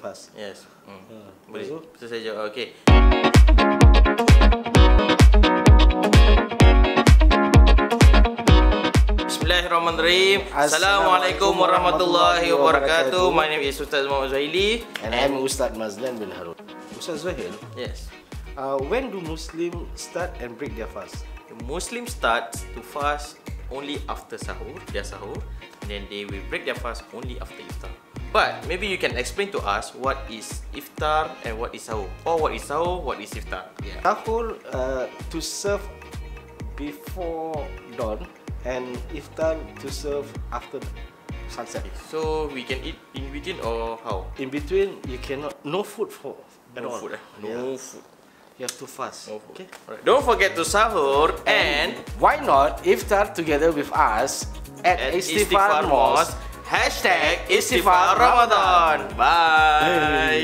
Pas. Yes. Hmm. Ha, Boleh. Betul saya jawab. Okey. Bismillahirrahmanirrahim. Assalamualaikum warahmatullahi wabarakatuh. My name is Ustaz Muhammad Zuhaili. And I'm Ustaz Mazlan bin Harun. Ustaz Zuhail, Yes. uh, when do Muslim start and break their fast? The Muslim starts to fast only after sahur, their sahur, and then they will break their fast only after iftar. But maybe you can explain to us what is iftar and what is sahur, or what is sahur, what is iftar. Yeah. Sahur uh, to serve before dawn and iftar to serve after sunset. So we can eat in between or how? In between, you cannot no food for at No all. food. Eh? No Yeah. food. You have to fast. No food. Okay. Alright. Don't forget to sahur and why not iftar together with us at, at Istighfar Mosque? Hashtag Istighfar Ramadan. Bye.